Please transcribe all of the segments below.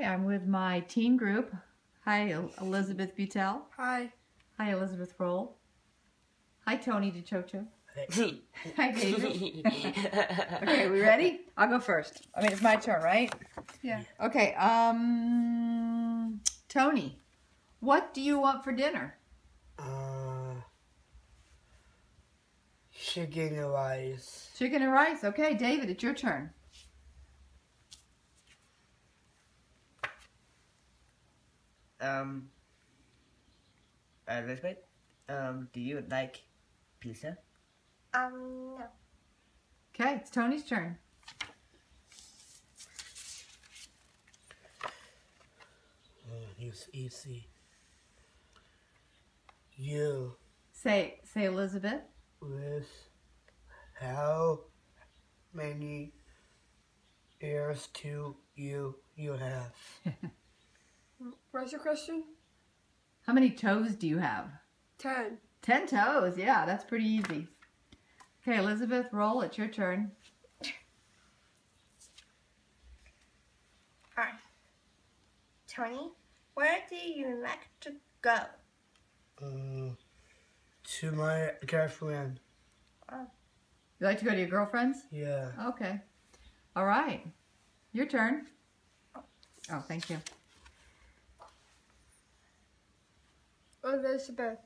Okay, I'm with my teen group. Hi, Elizabeth Butel. Hi. Hi, Elizabeth Roll. Hi, Tony DeChocho. Hi, David. okay, we ready? I'll go first. I mean, it's my turn, right? Yeah. Okay, um, Tony, what do you want for dinner? Uh, chicken and rice. Chicken and rice. Okay, David, it's your turn. Um, Elizabeth, um, do you like pizza? Um, no. Okay, it's Tony's turn. Uh, it's easy. You Say, say, Elizabeth. with how many ears do you you have? What's your question? How many toes do you have? Ten. Ten toes. Yeah, that's pretty easy. Okay, Elizabeth, roll. It's your turn. Alright. Tony, where do you like to go? Um, to my girlfriend. Oh. You like to go to your girlfriend's? Yeah. Okay. All right. Your turn. Oh, thank you. Elizabeth,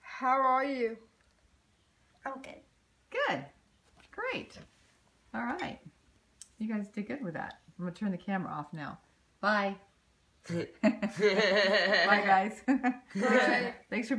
how are you? I'm good. Good. Great. All right. You guys did good with that. I'm going to turn the camera off now. Bye. Bye, guys. Bye. Thanks for